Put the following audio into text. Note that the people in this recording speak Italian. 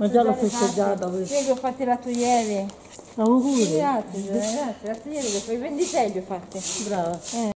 Ma già l'ho festeggiata questa. Io che ho fatti l'altro ieri. Auguri. Grazie, grazie. L'altro ieri, i 26 li ho fatti. Brava. Eh.